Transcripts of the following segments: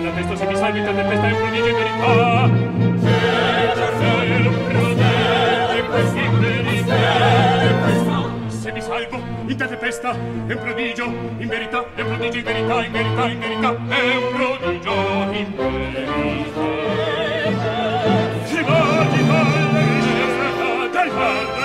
della testa si mi salvi tante testa in prodigie verità cielo prudente questi verità se mi salvo in tante testa è un prodigio. In verità è un prodigio in verità in verità in verità è un prodigio in verità. Si va di male del mondo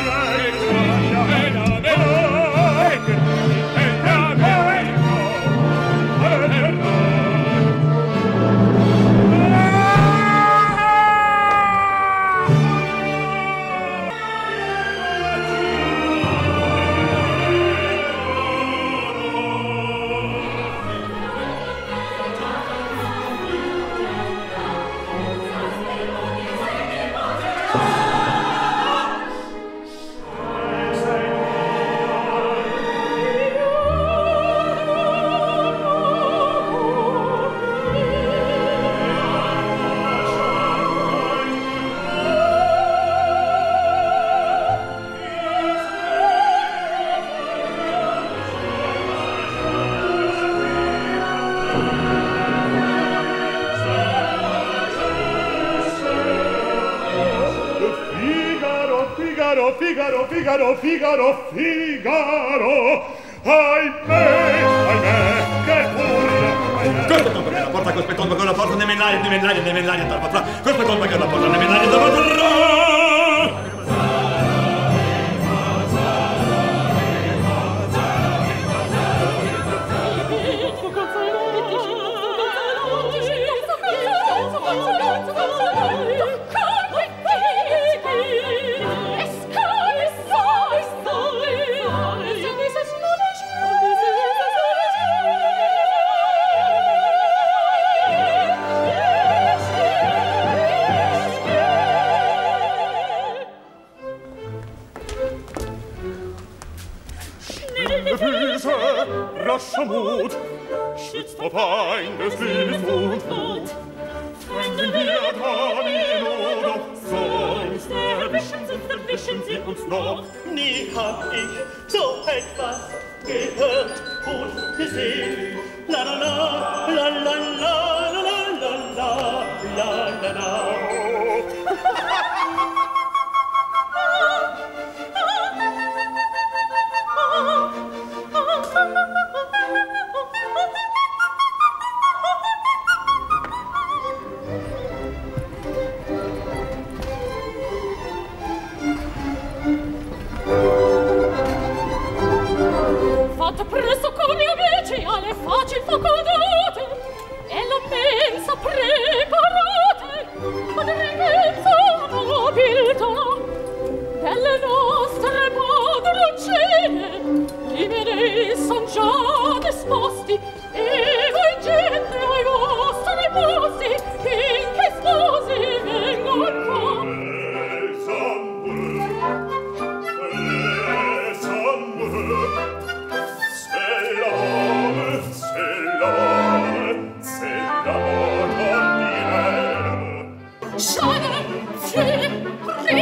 Figaro, Figaro, Figaro, Figaro. Ahimè, ahimè, che furia, Questo tomba che la porta, questo tomba che la porta, ne menaria, ne menaria, ne menaria, dal patrà. Questo tomba che la porta, ne menaria, dal patrà. Mut. schützt vor Pein des Lebens und Fremden wir dann in doch sonst erwischen, sie, erwischen sie uns noch. Nie hab ich so etwas gehört und gesehen. La la la, la la la, la la la, la la la.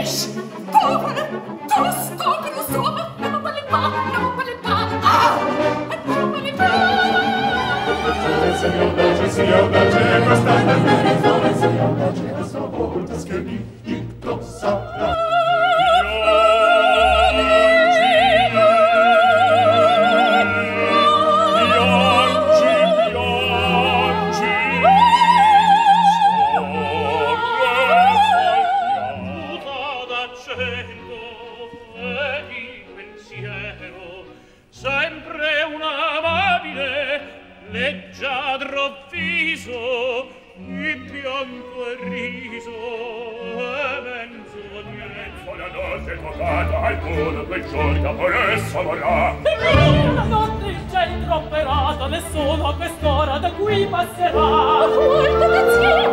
Yes. vento e di pensiero sempre un amabile leggiadro viso di pianto e riso e menzognezzo la notte trovata alcuno quel giorno per essa vorrà la notte il cielo tropperata nessuno a quest'ora da qui passerà. Oh, guarda da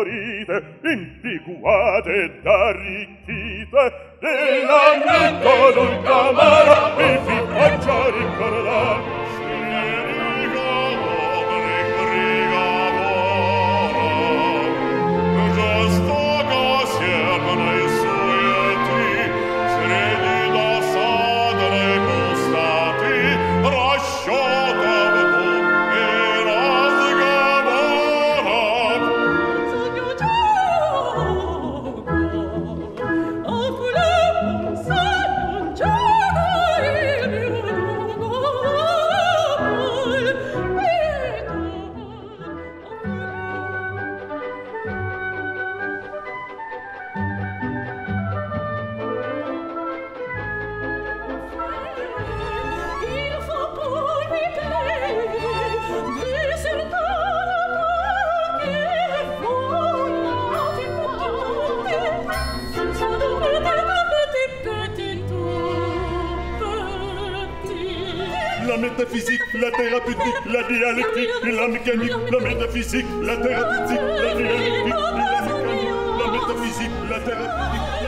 colorite, impiguate ed arricchite, dell'annetto d'un camaro, La métaphysique, la thérapeutique, la dialectique, la mécanique, la métaphysique, la thérapeutique, la dialectique, la mécanique, la métaphysique, la thérapeutique.